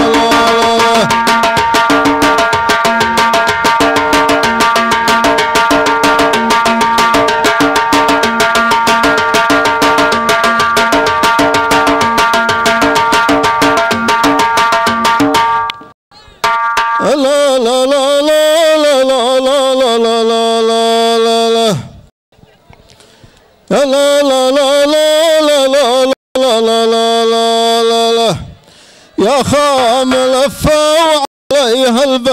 long.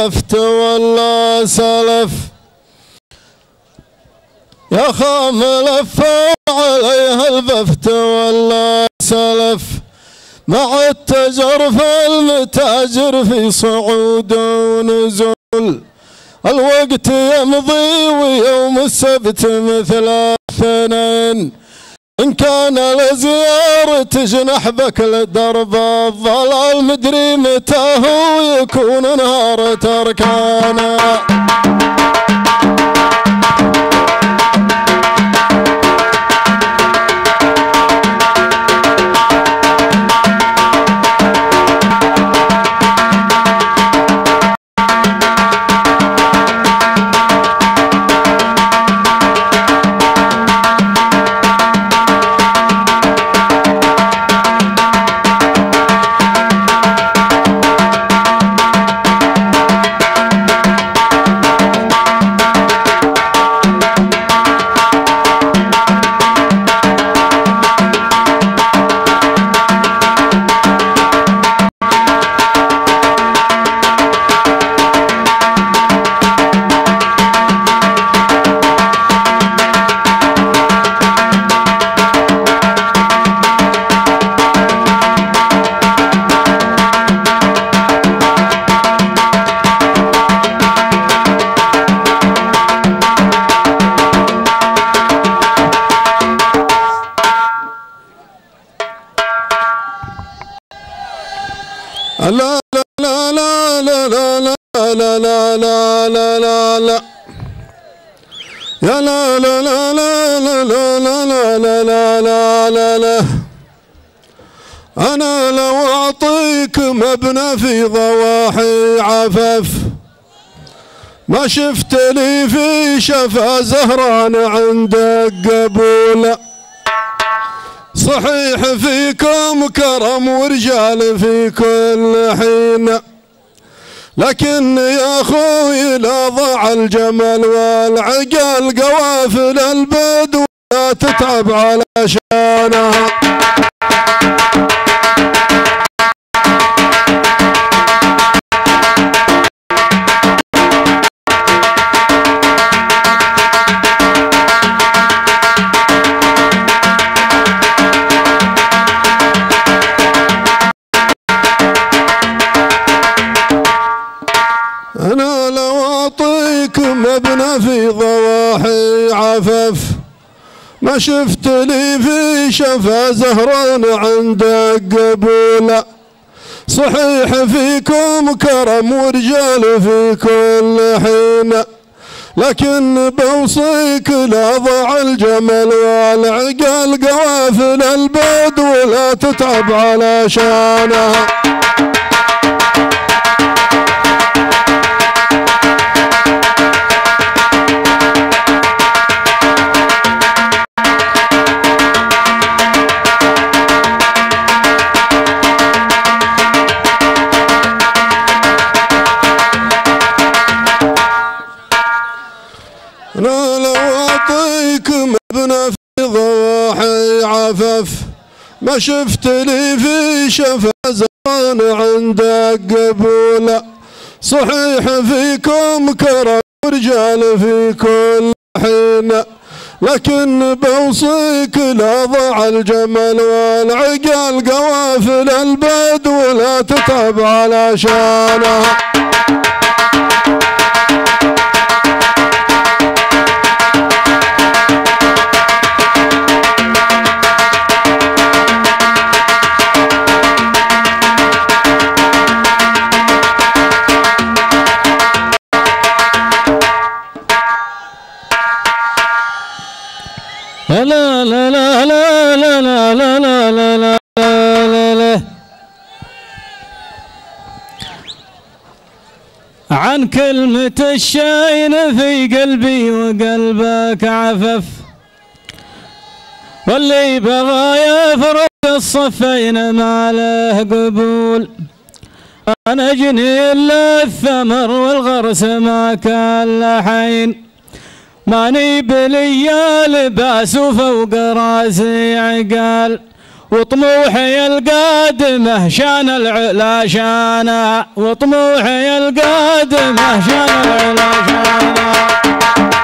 البفت ولا سلف. يا خام لفوا عليها البفت ولا سلف. مع التجر في المتاجر في صعود ونزول. الوقت يمضي ويوم السبت مثل الاثنين إن كان لزيارة جنح بك للدرب الضلال مدري متى هو يكون نهار تركانا. ما شفت لي في شفا زهران عندك قبول صحيح فيكم كرم ورجال في كل حين. لكن يا أخوي لا ضاع الجمل والعقل قوافل البدو لا تتعب علشانها في ضواحي عفف ما شفت لي في شفا زهران عندك قبول صحيح فيكم كرم ورجال في كل حين لكن بوصيك لا ضع الجمل والعقل قوافل البدو لا تتعب علشانها أنا ما شفت لي في شفا زمان عندك قبول. صحيح فيكم كرم رجال في كل حين. لكن بوصيك لا ضع الجمل والعقل قوافل البدو لا تتعب علشانها لا عن كلمة الشين في قلبي وقلبك عفف. واللي بغى يفرق الصفين ما له قبول. أنا جنين للثمر والغرس ما كان لحين ماني بلي لباس وفوق راسي عقال. وطموحي القادمه شان العلا شانا. وطموحي القادمه شان العلا شانا.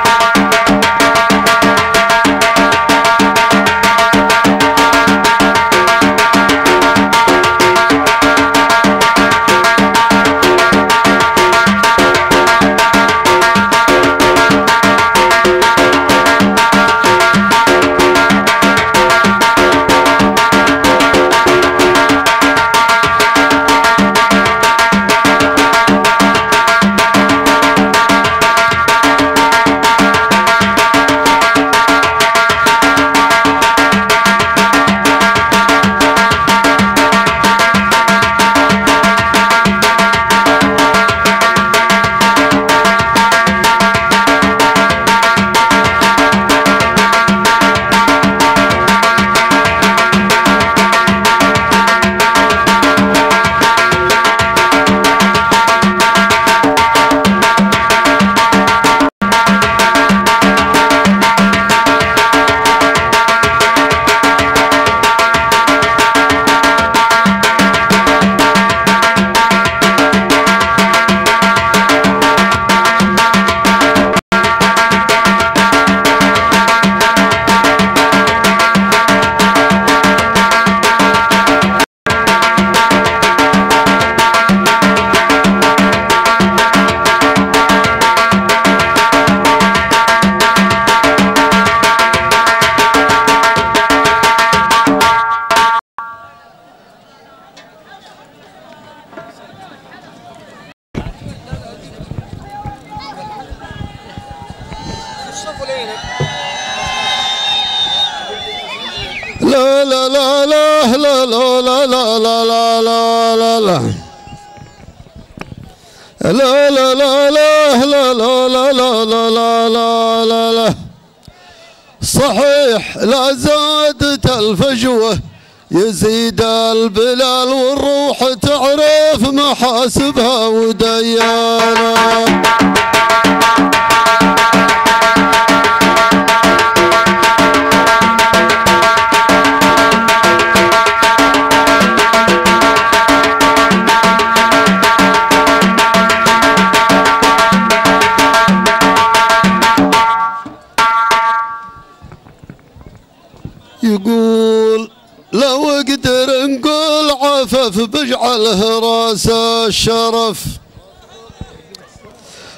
الشرف.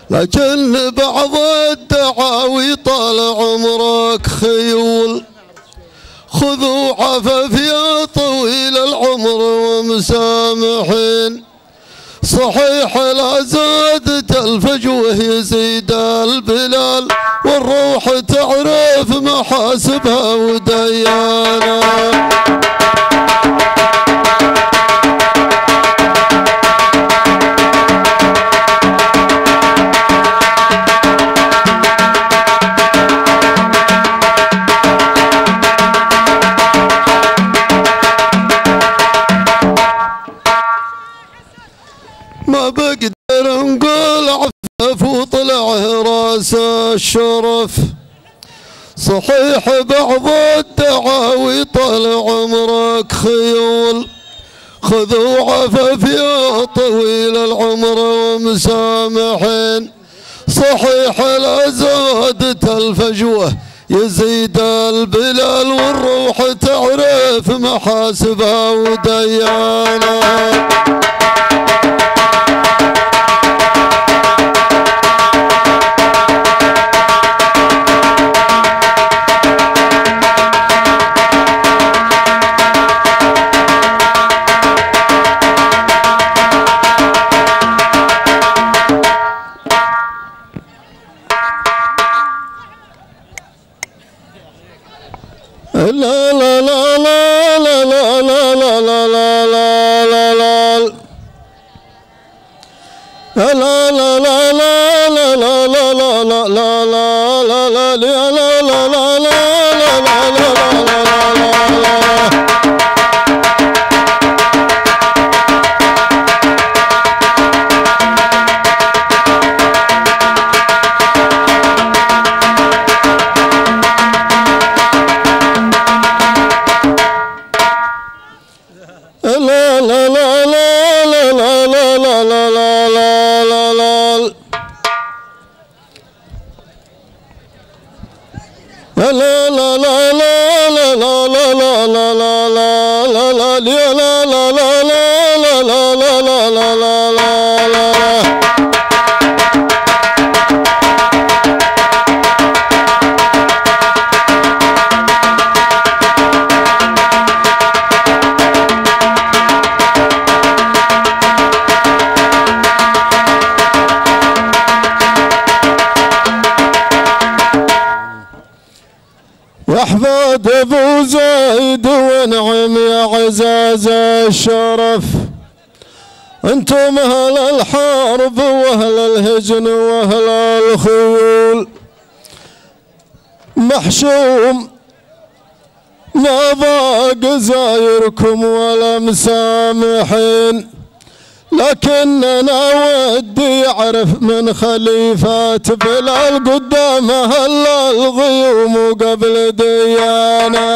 لكن بعض الدعاوي طال عمرك خيول. خذوا عفف يا طويل العمر ومسامحين. صحيح لا زادت الفجوة يزيد البلال. والروح تعرف محاسبها وديانا. راس الشرف. صحيح بعض الدعاوي طال عمرك خيول. خذوا عفف يا طويل العمر ومسامحين. صحيح لا زادت الفجوة يزيد البلال والروح تعرف محاسبها وديانا أحفاد أبو زايد ونعم يا عزاز الشرف. أنتم أهل الحرب وأهل الهجن وأهل الخيول. محشوم ما ضاق زايركم ولا مسامحين لكننا ودي أعرف من خليفات بلال قدامه هلا الغيوم وقبل ديانا.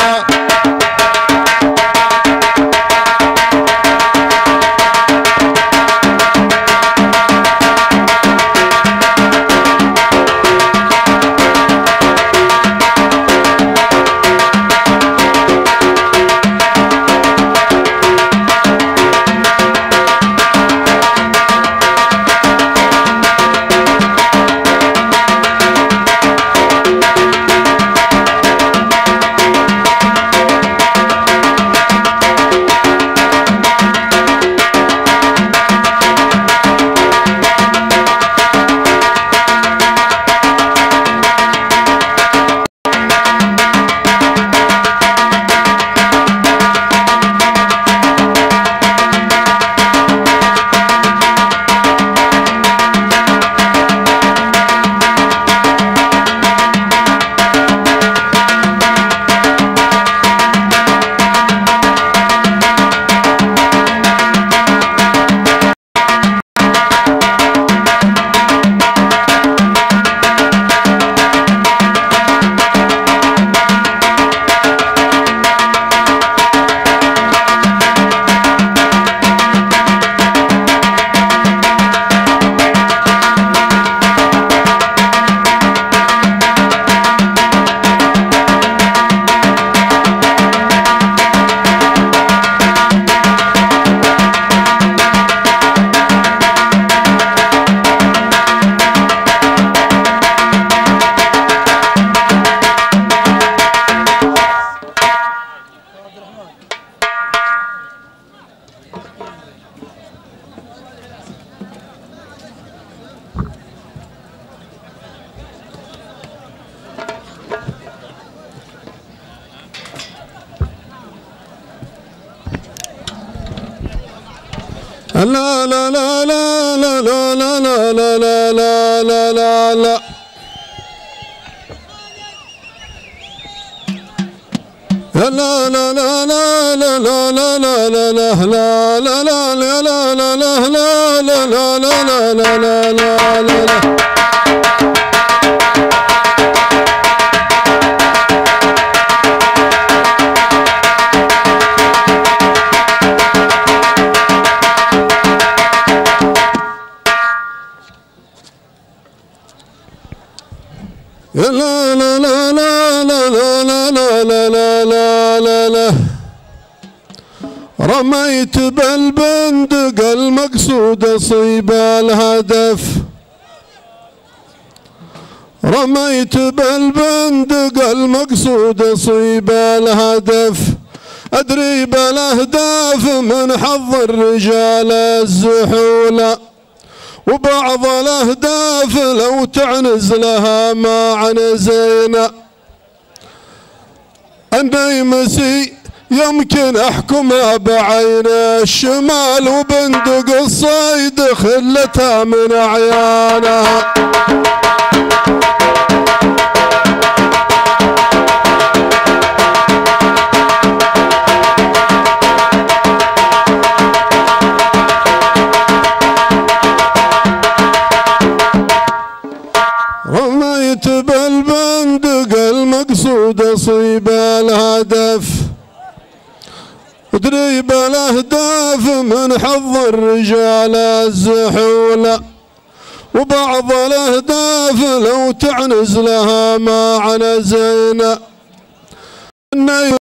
رميت بالبندق المقصود صيب الهدف. رميت بالبندق المقصود صيب الهدف. أدري بالأهداف من حظ الرجال الزحولة وبعض الأهداف لو تعنز لها ما عنزينا النيمسي يمكن احكمها بعين الشمال وبندق الصيد خلتها من اعيانها تدريب الاهداف من حظ الرجال الزحولة وبعض الأهداف لو تعنز لها معنى زينة إن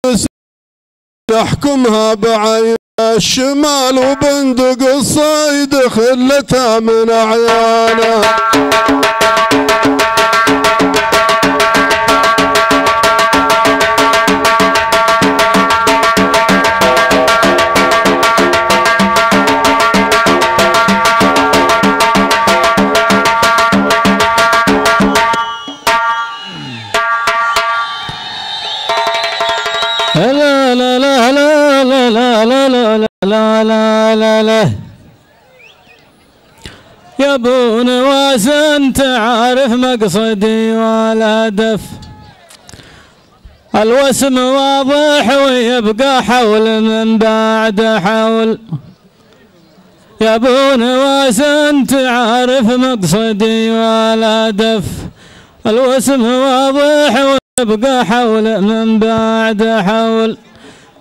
نحكمها بعين الشمال وبندق الصيد خلتها من اعيانها لا لا لا لا. يا ابو نواس أنت عارف مقصدي والهدف الوسم واضح ويبقى حول من بعد حول. يا ابو نواس أنت عارف مقصدي والهدف الوسم واضح ويبقى حول من بعد حول.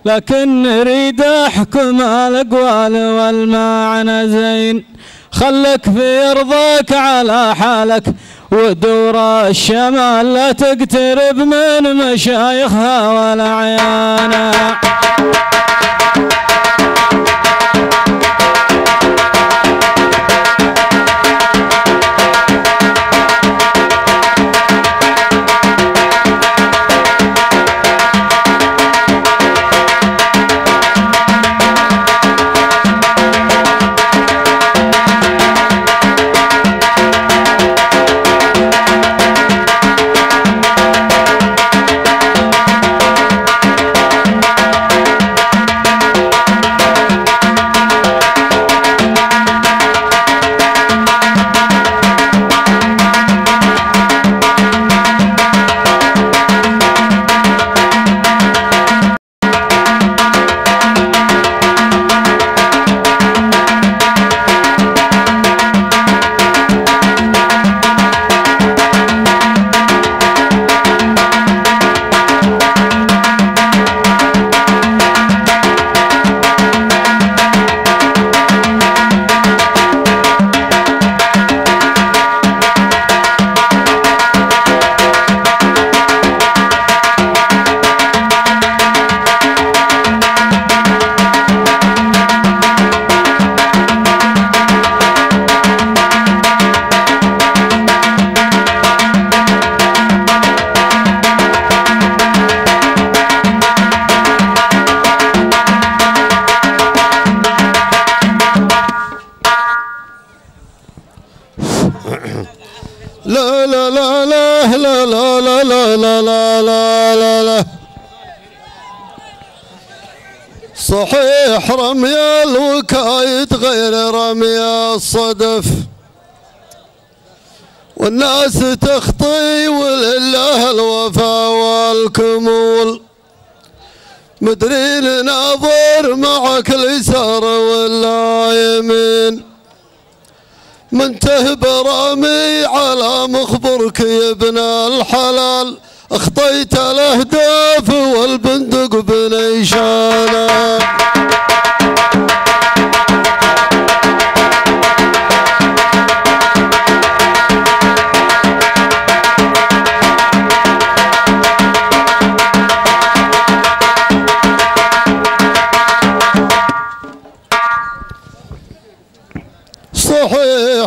لكن نريد أحكم الأقوال والمعنى زين. خلك في رضاك على حالك ودور الشمال لا تقترب من مشايخها ولا عيانا الوفا والكمول مدرين ناظر معك اليسار ولا يمين منته برامي على مخبرك يا ابن الحلال. أخطيت الأهداف والبندق بنيشانه.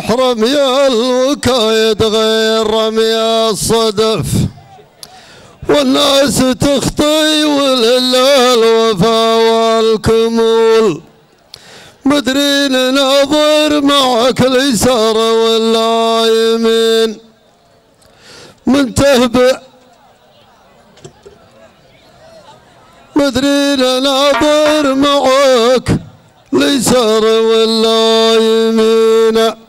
صح رمي الوكايد غير رمي الصدف. والناس تخطي ولله الوفا والكمول. مدرين ناظر معك اليسار ولا يمين منتهب. مدرين ناظر معك ليسار ولا يمينه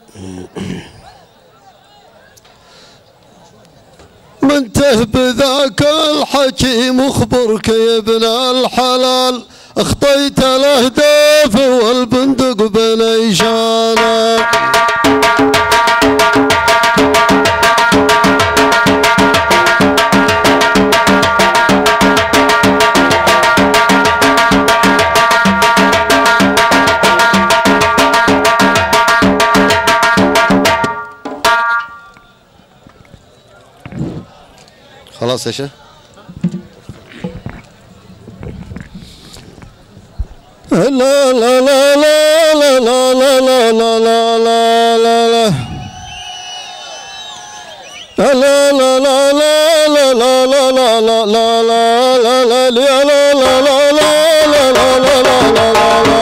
منته بذاك الحكي مخبرك يا ابن الحلال. اخطيت الأهداف والبندق بنيشانك kanal Seşe. La la la la la la la la la la la la la la la la la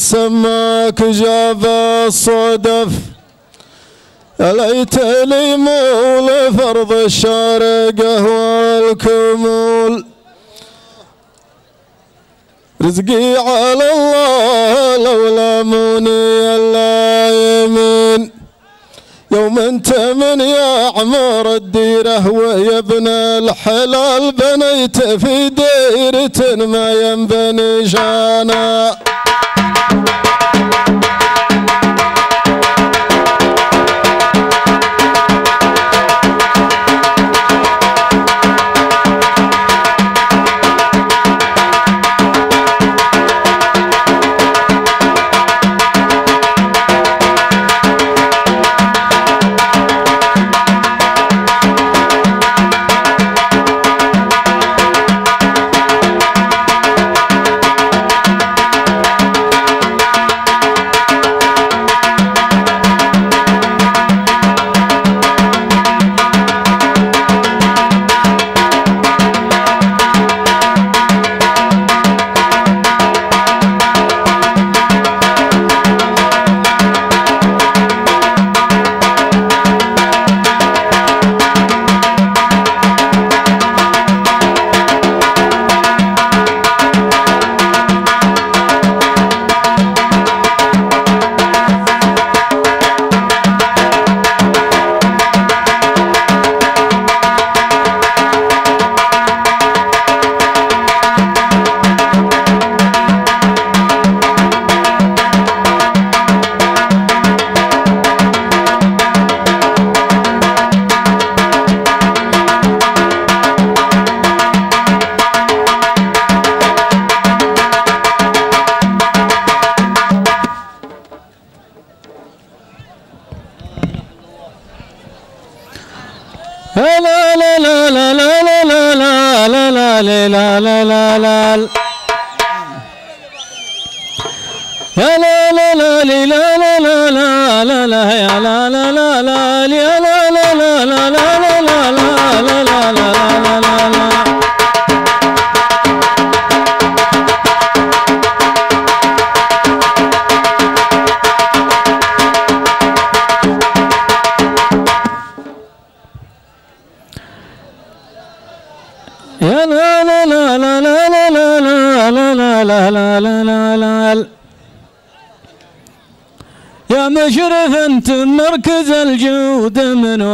السماك جاب الصدف. ليتني مول فرض الشارقه والكمول رزقي على الله لولا لاموني ألا يمين. يوم أنت من يا عمر الديره ويا ابن الحلال بنيت في ديرة ما ينبني شانا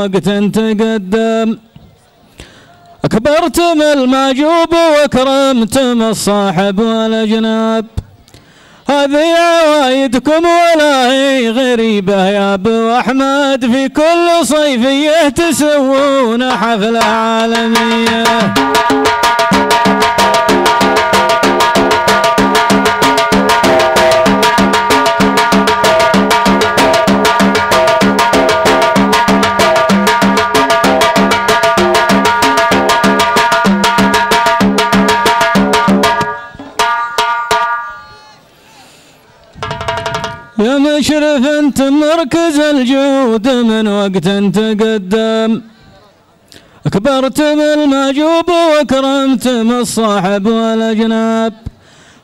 وقت تقدم. أكبرتم المعجوب وكرمتم الصاحب والأجناب هذه عوايدكم ولا هي غريبة يا أبو أحمد. في كل صيفية تسوون حفلة عالمية. يا مشرف انت مركز الجود من وقت تقدم. اكبرتم المجوب واكرمتم الصاحب والاجناب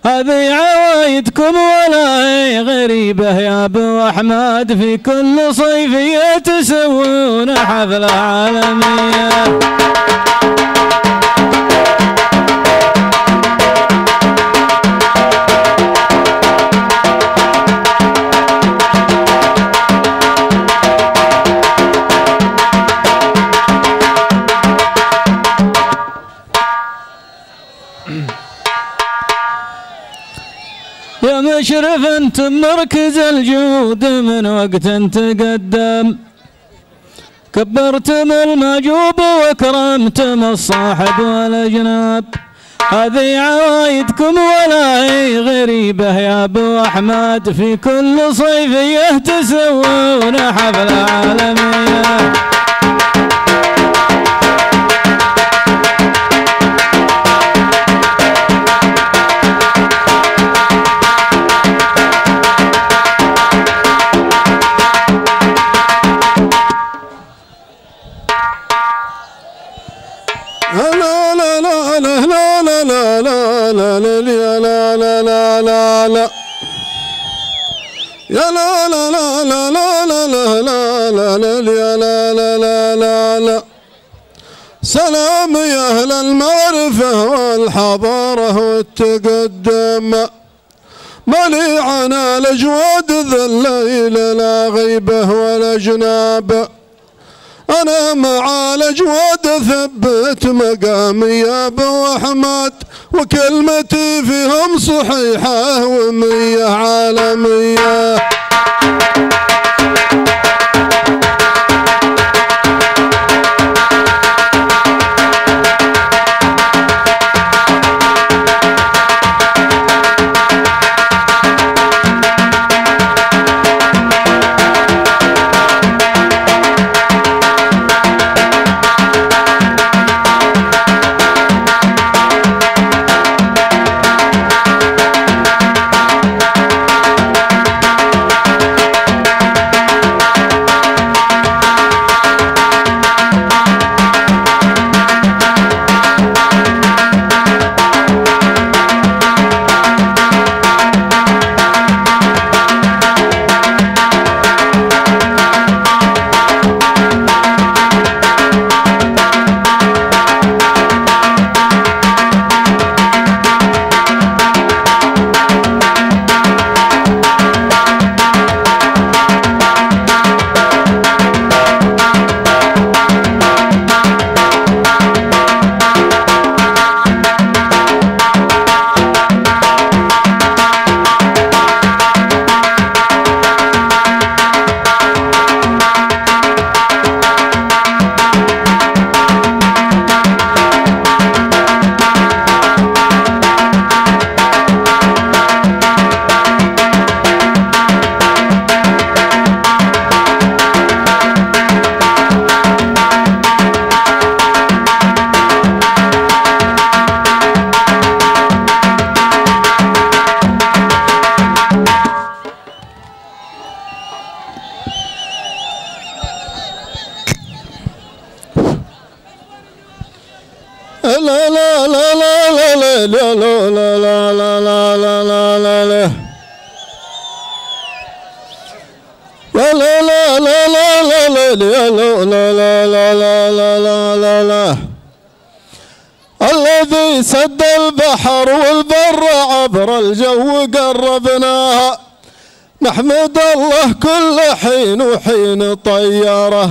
هذه عوايدكم ولا غريبة يا أبو أحمد في كل صيفية تسوون حفلة عالمية. يا مشرف انت مركز الجود من وقت تقدم. كبرتم المجوب واكرمتم الصاحب والأجناب. هذه عوايدكم ولا هي غريبة يا أبو أحمد. في كل صيفية تسوون حفلة عالمية لا لا لا لا لا لا لا لا لا لا لا لا لا يا لا لا لا لا لا لا لا لا لا لا لا لا لا لا لا سلام يا أهل المعرفة والحضارة والتقدم. مليعنا الأجواد ذا الليل لا غيبة ولا جناب أنا مع الأجواد ثبت مقامي يا أبو أحمد وكلمتي فيهم صحيحة ومية عالمية.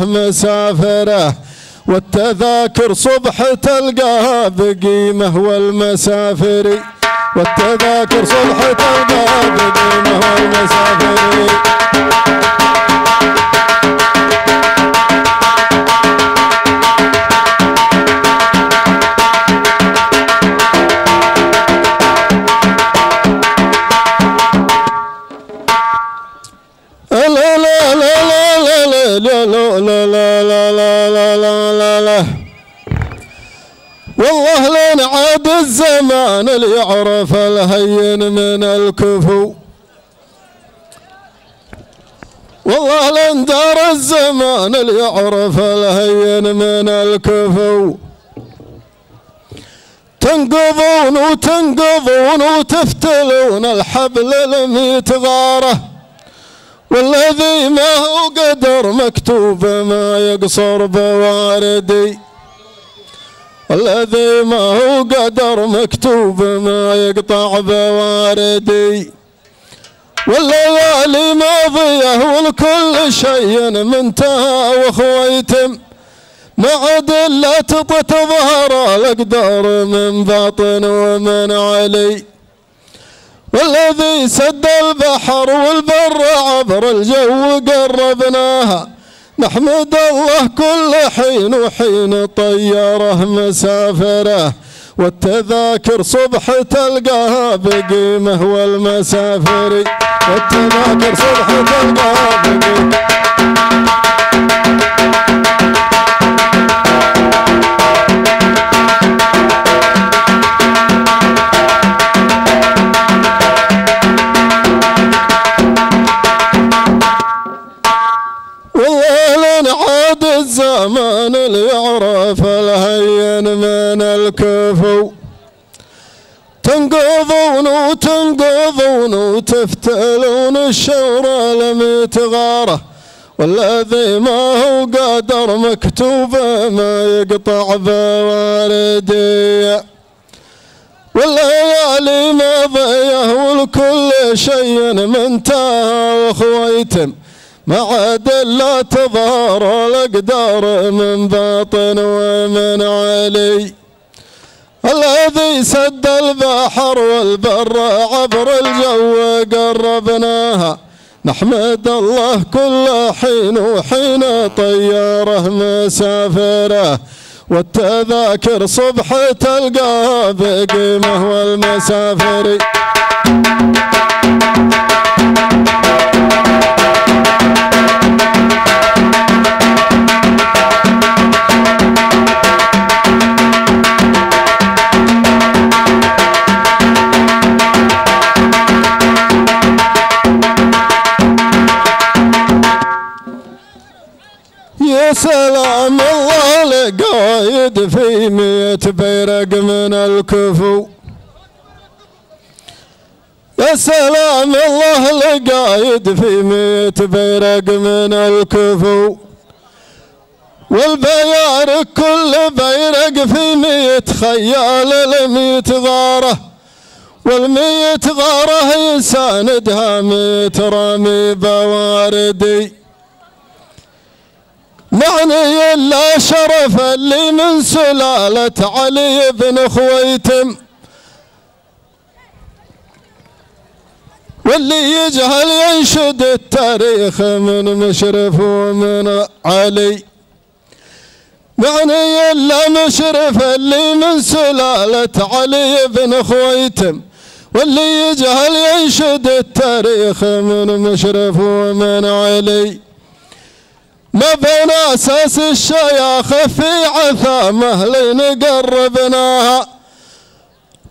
مسافره والتذاكر صبح تلقاها بقيمه والمسافر والتذاكر صلحة الباب قيمة والمسافر من الكفو تنقضون وتنقضون وتفتلون الحبل الميت غاره والذي ما هو قدر مكتوب ما يقصر بواردي الذي ما هو قدر مكتوب ما يقطع بواردي والليالي ماضية والكل شيء منتهى واخويتم إلا تظهر الاقدار من باطن ومن علي. والذي سد البحر والبر عبر الجو قربناها. نحمد الله كل حين وحين طياره مسافره. والتذاكر صبح تلقاها بقيمه والمسافر. والتذاكر صبح تلقاها بقيمه يتغاره والذي ما هو قادر مكتوب ما يقطع بواردي والليالي ماضية والكل شيء منتهى واخويتم ما عاد الا تظهر الأقدار من باطن ومن علي. الذي سد البحر والبر عبر الجو قربناها نحمد الله كل حين وحين طيارة مسافرة والتذاكر صبح تلقاها بقيمة والمسافر. سلام الله لقايد في ميت بيرق من الكفو. يا سلام الله لقايد في ميت بيرق من الكفو. والبيارق كل بيرق في ميت خيال الميت غاره والميت غاره يساندها ميت رامي بواردي معني إلا شرف اللي من سلالة علي بن خويتم. واللي يجهل ينشد التاريخ من مشرف ومن علي. معني إلا مشرف اللي من سلالة علي بن خويتم. واللي يجهل ينشد التاريخ من مشرف ومن علي. ما بين أساس الشياخ في عثامه لين قربناها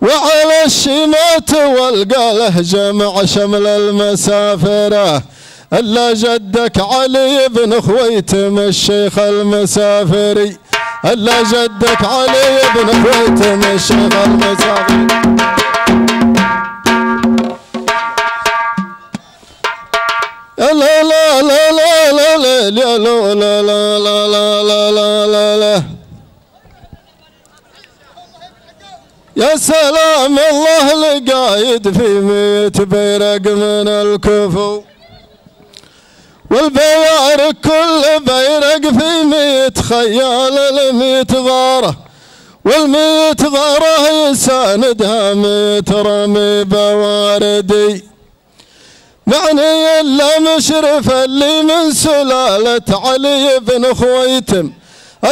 وعلى الشمات والقاله جمع شمل المسافره ألا جدك علي بن خويتم الشيخ المسافري ألا جدك علي بن خويتم الشيخ المسافري لا لا لا لا لا يا سلام الله لقايد في ميت بيرق من الكفو. والبيارق كل بيرق في ميت خيال الميت غارة. والميت غارة يساندها ميت رمي بواردي معني إلا مشرف اللي من سلالة علي بن خويتم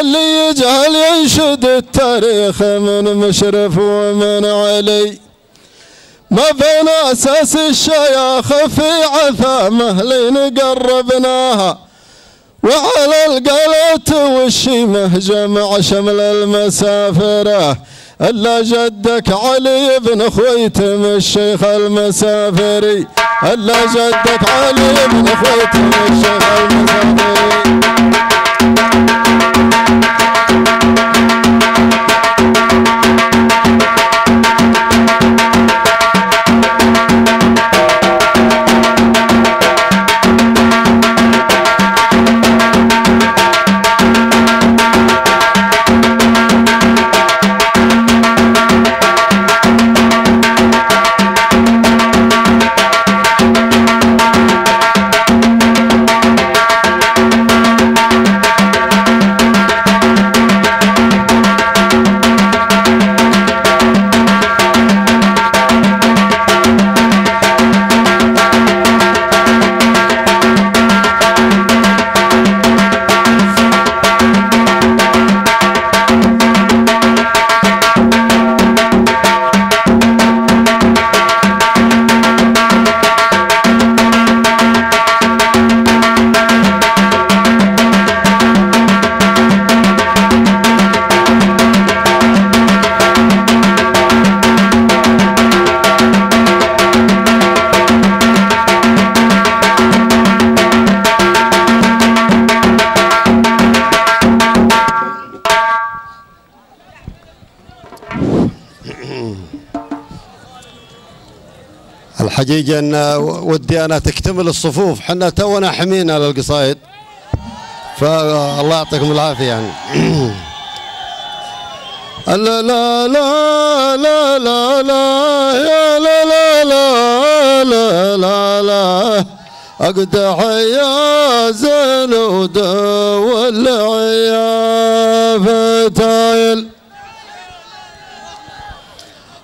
اللي يجهل ينشد التاريخ من مشرف ومن علي. ما بين أساس الشياخ في عثامه لين قربناها وعلى القلة والشيمة جمع شمل المسافرة ألا جدك علي بن خويتم الشيخ المسافري. ألا جدك علي بن خويتم الشيخ المسافري. الحقيقة أن ودي أنا تكتمل الصفوف حنا تونا حمينا على القصايد فالله يعطيكم العافية يعني لا لا لا لا لا لا لا لا لا لا لا لا أقدح يا زنود والعيا فتايل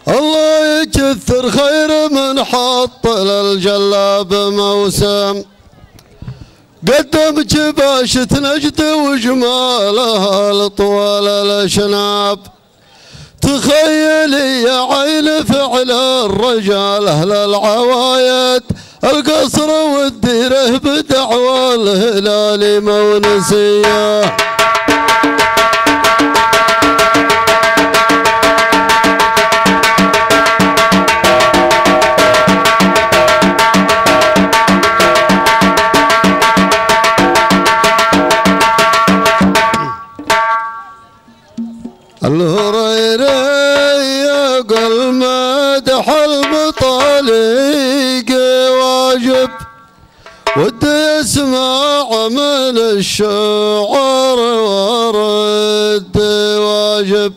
الله يكثر خير من حط للجلاب موسم. قدم جباشة نجد وجمالها لطوال الأشناب تخيلي يا عين فعل الرجال أهل العوايد. القصر والديره بدعوى الهلال مونسية. من الشعر ورد واجب.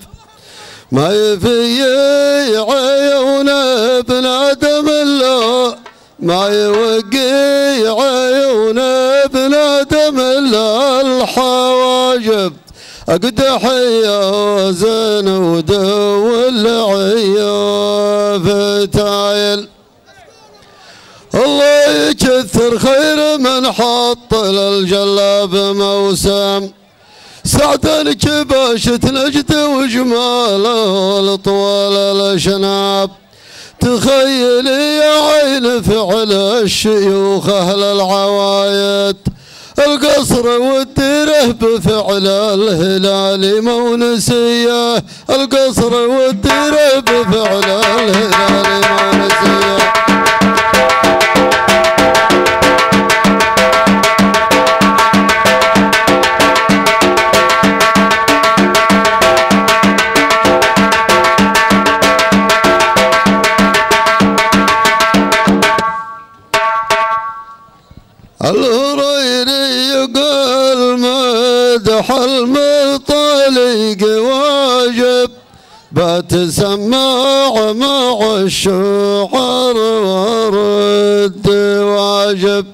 ما يفي عيون ابن آدم إلا ما يوقي عيون ابن آدم إلا الحواجب. اقدح يا زين والعيا فتايل الله يكثر خير من حط للجلاب موسم سعد كباشة نجد وجماله لطوال الاشناب تخيلي يا عين فعل الشيوخ أهل العوايد. القصر والديره بفعل الهلال مونسية. القصر والديره بفعل الهلال مونسية. الهريري يقول مدح المطلق واجب بتسمع مع الشعر ورد واجب.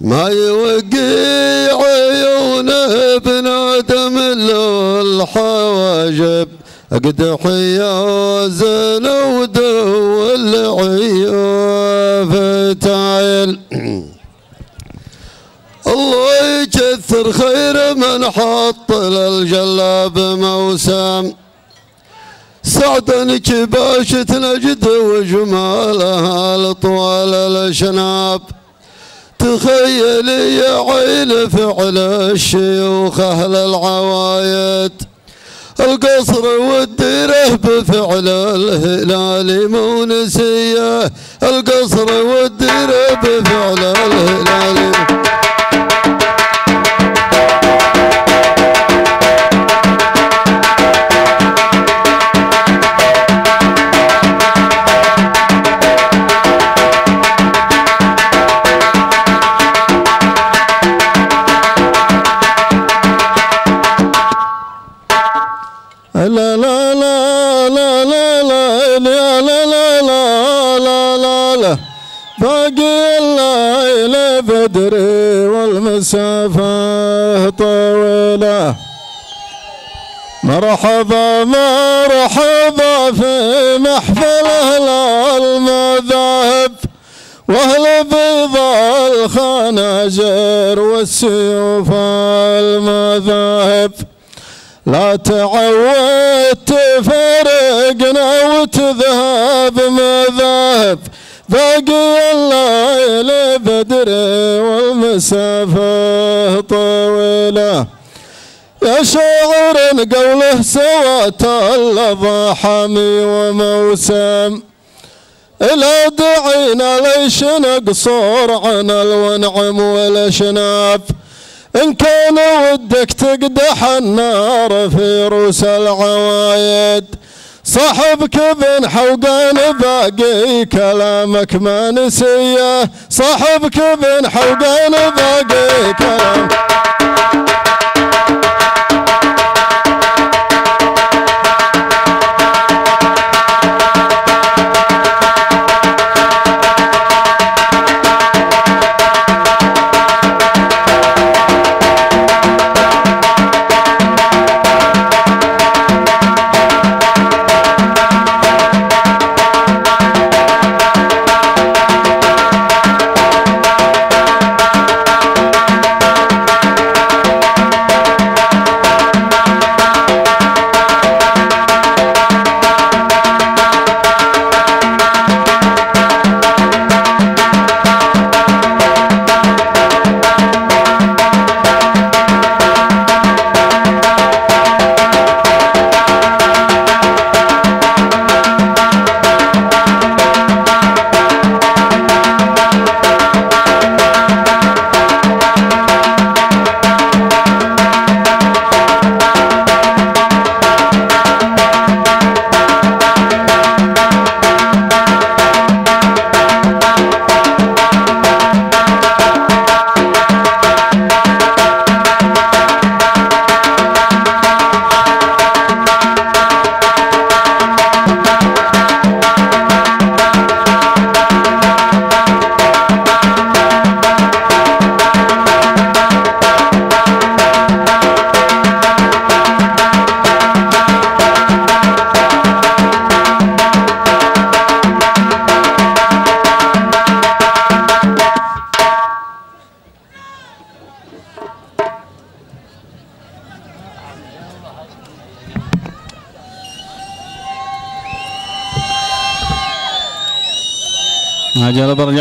ما يوقي عيونه بنادم إلا الحواجب. أقد حيازن ودو العيوف تعال الله يكثر خير من حط للجلاب موسم سعدا كباشة نجد وجمالها لطوال الاشناب تخيلي يا عين فعل الشيوخ أهل العوايد القصر والديره بفعل الهلال مونسيه القصر والديره بفعل الهلال باقي الليل بدري والمسافة طويلة. مرحبا مرحبا في محفل أهل المذاهب وأهل بيض الخناجر والسيوف المذاهب. لا تعود تفرقنا وتذهب مذاهب. باقي الليل بدري والمسافة طويلة. يا شاعر قوله سوات الله حمي وموسم. إلا دعينا ليش نقصر عن الونعم والأشناب إن كان ودك تقدح النار في روس العوايد. صاحبك بن حوقان باقي كلامك ما نسيه صاحبك بن حوقان باقي كلام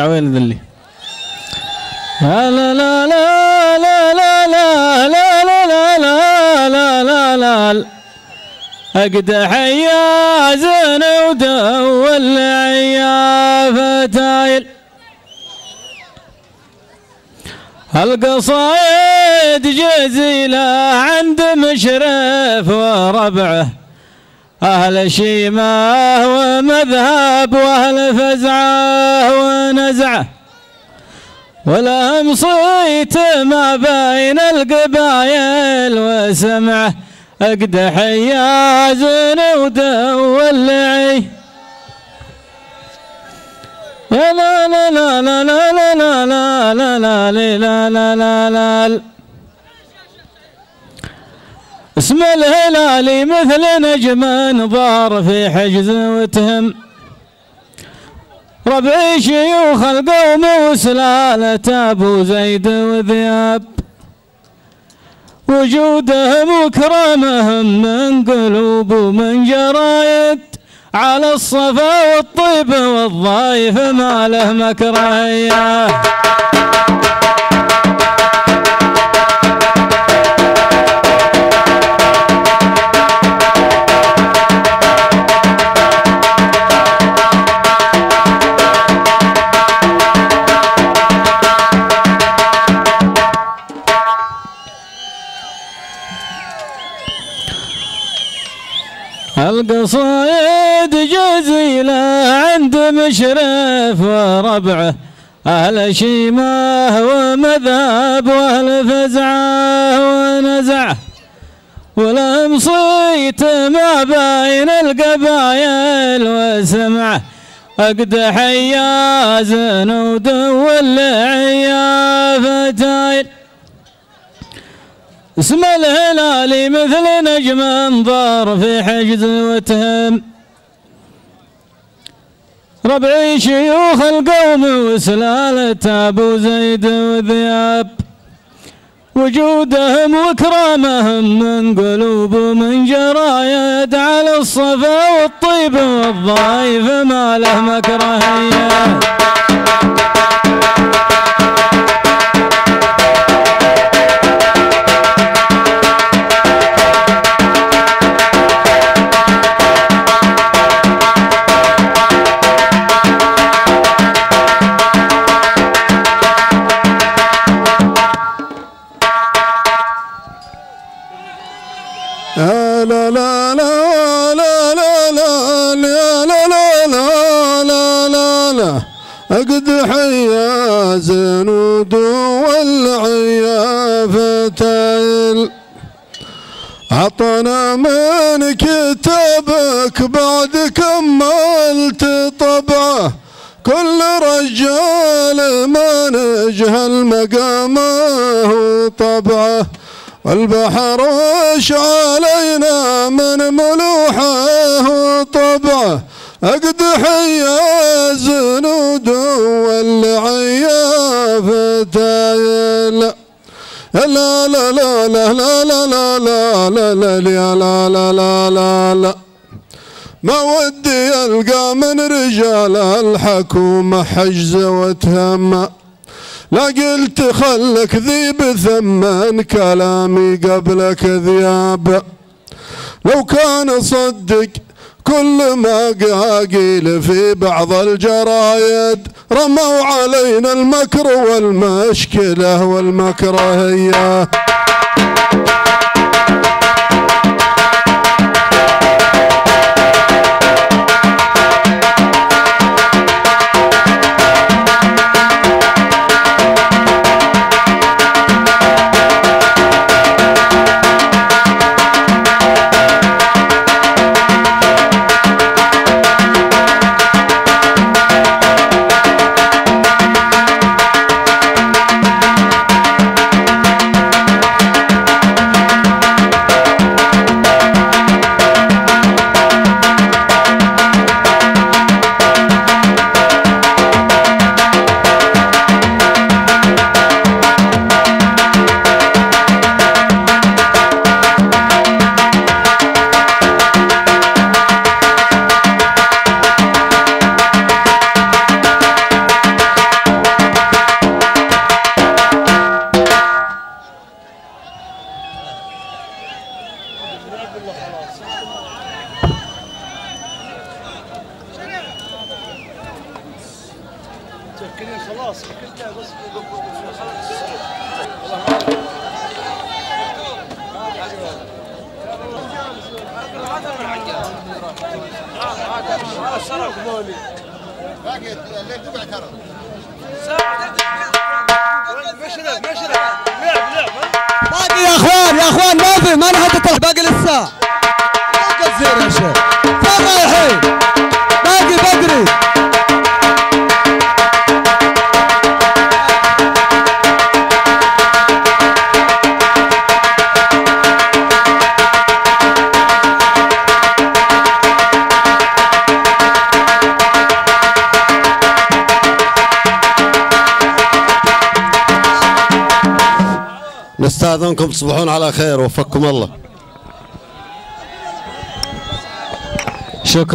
وين ذلي لا لا لا لا لا لا لا لا لا لا لا لا لا لا اقدح يا زين ودول يا فتايل القصايد جزيلة عند مشرف وربعه أهل شيمة ومذهب وأهل فزعة ونزعة والأهم صيت ما بين القبايل وسمعه ودولعي يا لا لا لا لا لا لا لا لا لا لا لا لا لا لا اسم الهلال مثل نجم ظهر في حجز وتهم. ربعي شيوخ القوم وسلالة أبو زيد وذياب وجودهم وكرامهم من قلوب ومن جرايد. على الصفا والطيب والضايف ما له مكرهيه القصايد جزيلة عند مشرف وربعه أهل شيماه ومذهب وأهل فزعه ونزعه ولهم صيت ما بين القبايل وسمعه أقد حياز ودول عيافتايل اسم الهلال مثل نجم انظر في حجز وتهم ربعي شيوخ القوم وسلالة أبو زيد وذياب وجودهم وكرامهم من قلوب ومن جرايد على الصفا والطيب والضايف ما له مكرهيه لا لا لا لا لا لا لا لا لا لا لا أقد حيا زنود والعيافتين عطنا من كتابك بعد كملت طبعه كل رجال ما نجهل مقامه طبعه والبحر وش علينا من ملوحه طبعه أقد حيا زنود والعيافتين لا لا لا لا لا لا لا لا لا لا لا لا لا لا لا لا ما ودي ألقى من رجال الحكومة حجز وتهم لا قلت خلك ذيب ثمن كلامي قبلك ذياب. لو كان صدق كل ما قاقيل في بعض الجرايد رموا علينا المكر والمشكلة والمكرهية.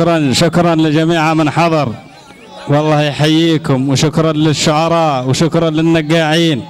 شكرا شكرا لجميع من حضر. والله يحييكم وشكرا للشعراء وشكرا للنقاعين.